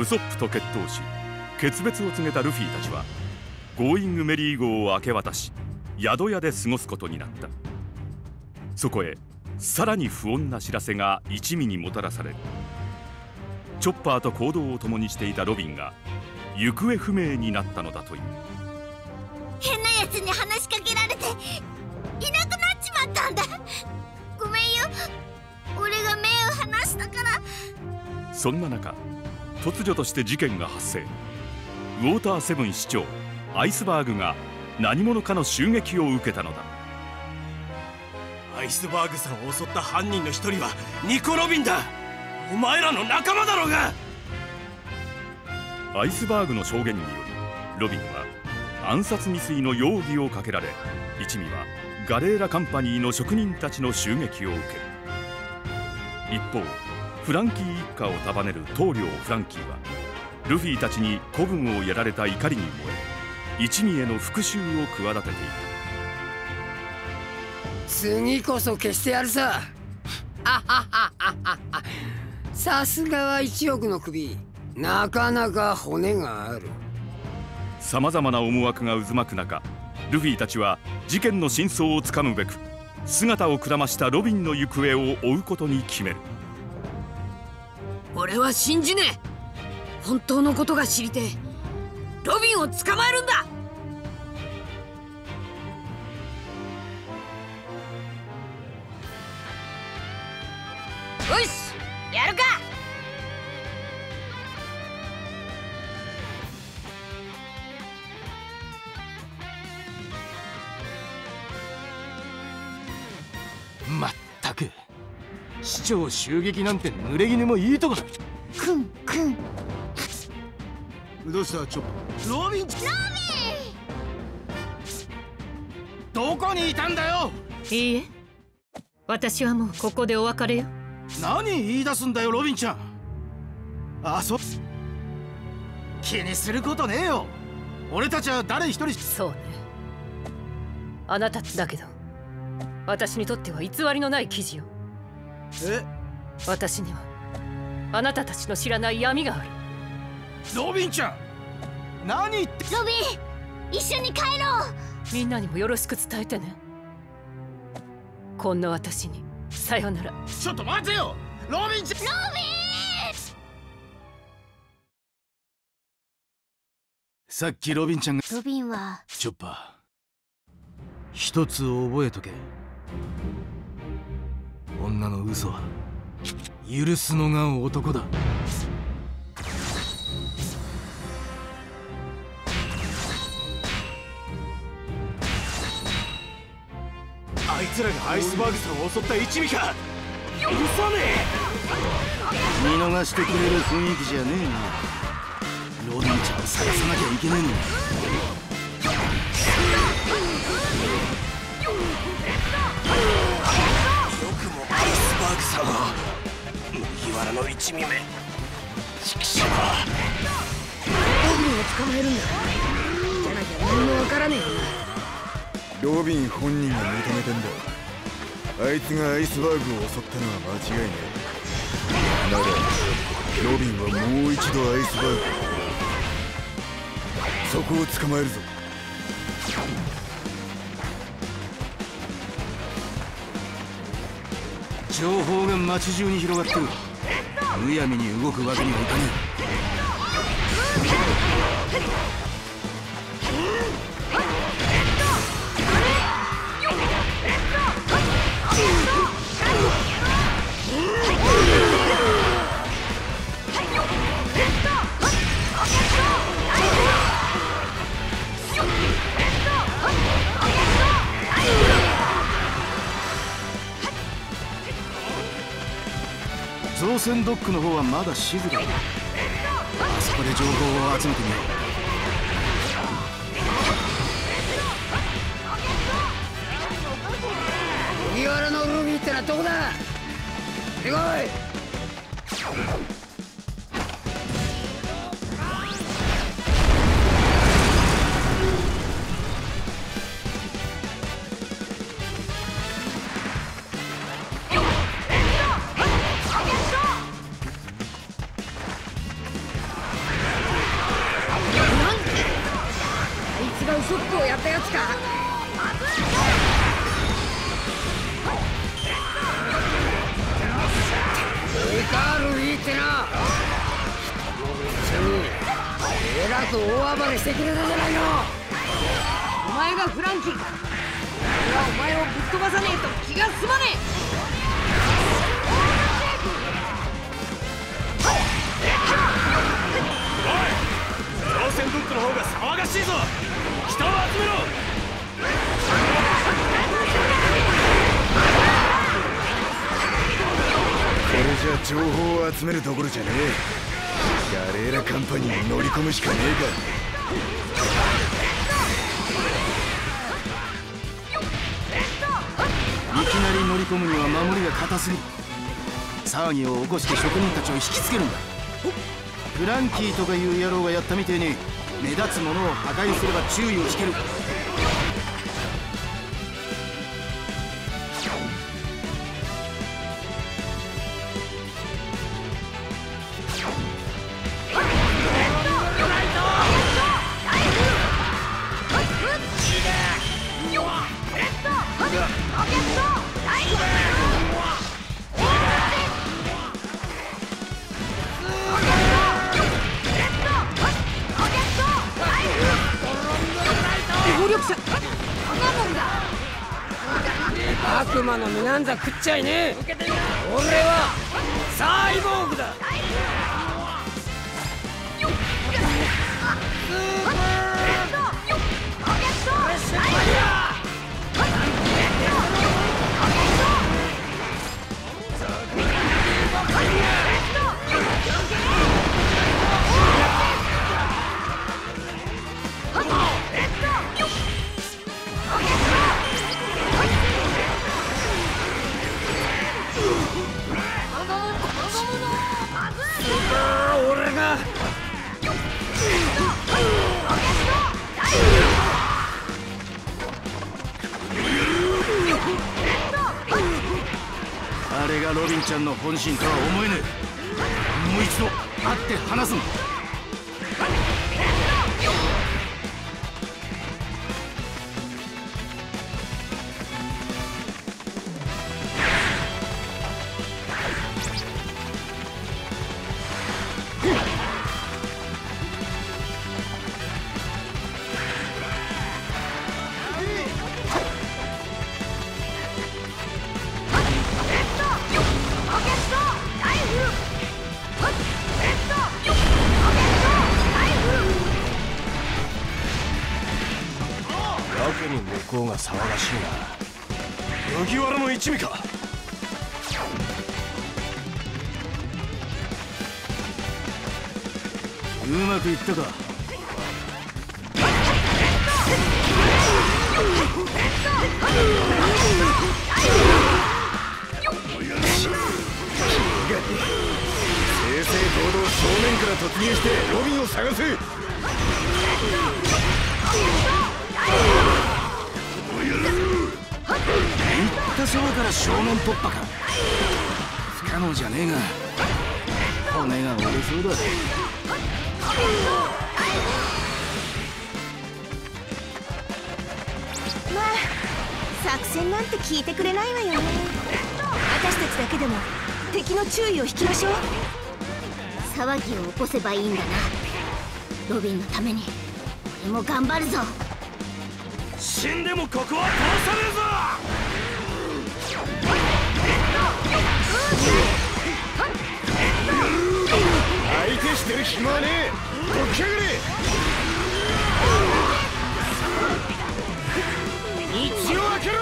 ウソップと決闘し決別を告げたルフィたちはゴーイングメリー号を明け渡し宿屋で過ごすことになった。そこへさらに不穏な知らせが一味にもたらされる。チョッパーと行動を共にしていたロビンが行方不明になったのだという。変なやつに話しかけられていなくなっちまったんだ。ごめんよ。俺が目を離したから。そんな中突如として事件が発生。ウォーターセブン市長アイスバーグが何者かの襲撃を受けたのだ。アイスバーグさんを襲った犯人の一人はニコ・ロビンだ。お前らの仲間だろうが。アイスバーグの証言によりロビンは暗殺未遂の容疑をかけられ一味はガレーラカンパニーの職人たちの襲撃を受ける。一方フランキー一家を束ねる棟梁フランキーはルフィたちに子分をやられた怒りに燃え一味への復讐を企てていた。次こそ消してやるさ。さすがは一億の首。なかなか骨がある。さまざまな思惑が渦巻く中ルフィたちは事件の真相をつかむべく姿をくらましたロビンの行方を追うことに決める俺は信じねえ。本当のことが知りてロビンを捕まえるんだ。よしやるか。長襲撃なんて濡れ衣もいいとこだくんくんどうしたチョッパロビンロどこにいたんだよいいえ私はもうここでお別れよ何言い出すんだよロビンちゃんあそ気にすることねえよ俺たちは誰一人そうね。あなただけど私にとっては偽りのない記事よ。え？私にはあなたたちの知らない闇がある。ロビンちゃん何言って？ロビン一緒に帰ろう。みんなにもよろしく伝えてね。こんな私にさよなら。ちょっと待てよ！ロビンちゃん！ロさっきロビンちゃんがビンロビンは。チョッパー一つ覚えとけ女の嘘は許すのが男だ。あいつらがアイスバーグさんを襲った一味か。許さね見逃してくれる雰囲気じゃねえな。ロビンちゃんを探さなきゃいけねえのにの一味め畜生捕まえるんだじゃなきゃ何もわからねえよ。ロビン本人が認めてんだ。あいつがアイスバーグを襲ったのは間違いねえ。ならロビンはもう一度アイスバーグそこを捕まえるぞ。情報が街中に広がってるむやみに動くわけにはいかね船ドックの方はまだ静かだ。あそこで情報を集めてみよ麦わらのルビーってのはどこだ？行こい。く大暴れしてくれたじゃないの。お前がフランキー。か俺はお前をぶっ飛ばさねえと気が済まね乗船ブックの方が騒がしいぞ。人を集めろ。これじゃ情報を集めるどころじゃねえガレーラカンパニーに乗り込むしかねえか。いきなり乗り込むには守りが硬すぎる。騒ぎを起こして職人たちを引きつけるんだ。フランキーとかいう野郎がやったみてえに目立つものを破壊すれば注意を引ける。様の実なんざ食っちゃいねえ。俺はサイボーグだ。スーパービンちゃんの本心とは思えねえもう一度会って話すんだ味か。うまくいったか。正々堂々正面から突入してロビンを探せったそばから正面突破か。不可能じゃねえが。骨が折れそうだ。まあ作戦なんて聞いてくれないわよね。私たちだけでも敵の注意を引きましょう。騒ぎを起こせばいいんだな。ロビンのために。俺も頑張るぞ。死んでもここは通さねえぞ相手してる暇はねえ。どきやがれ道を開けろ。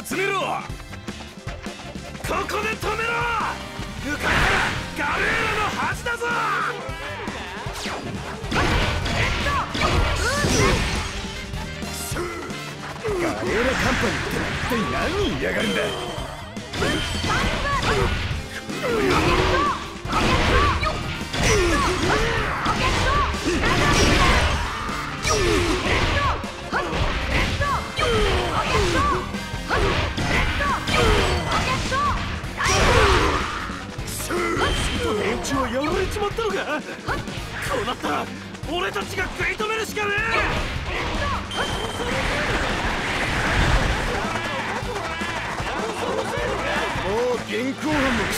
集めろ。ここで止めろ。向かったらガルーラの恥だぞ。ガレーラカンパニーって一体何言いやがるんだ。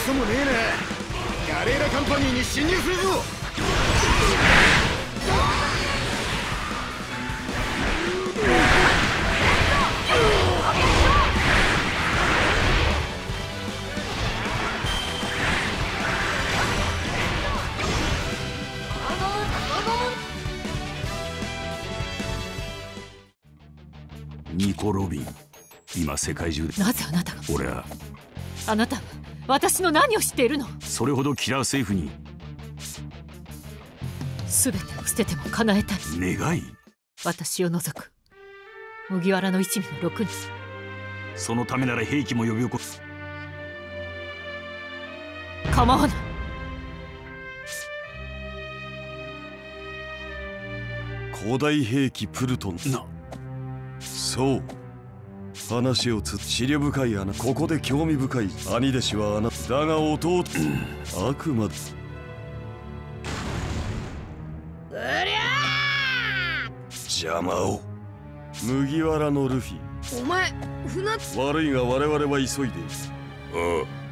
もクソもねえなガレーラカンパニーに侵入するぞ。ニコ・ロビン今世界中で。なぜあなたが？俺は。あなたは？私の何を知っているの？それほどキラー政府に。全てを捨てても叶えたい。願い。私を除く。麦わらの一味の6人。そのためなら兵器も呼び起こす。構わない古代兵器プルトン。な。そう話をつ知慮深い穴ここで興味深い兄弟子はあなただが弟 悪魔。邪魔を。麦わらのルフィ。お前船悪いが我々は急いでああ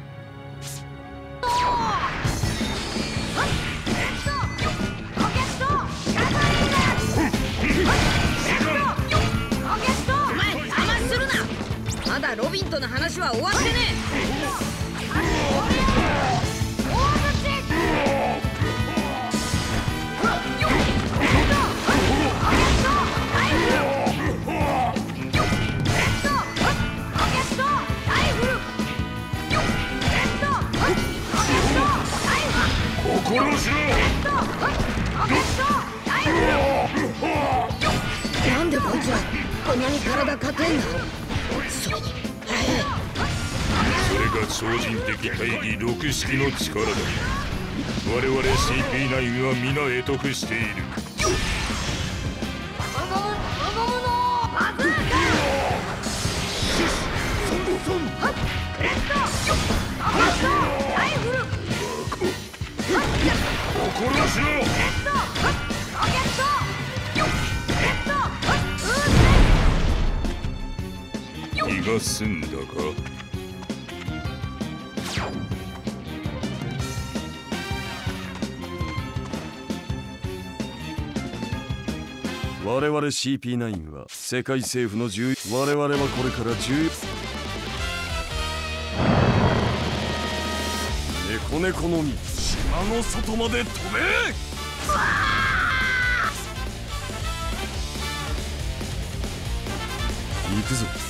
ロビンとの話は終わってね心しろえ。なんでこいつらこんなに体硬いんだ？が超人的大義六式の力だ我々 CP9 は皆得得している心しろ気が済んだか？我々 CP9 は世界政府の重我々はこれから重猫猫の実島の外まで飛べ。行くぞ。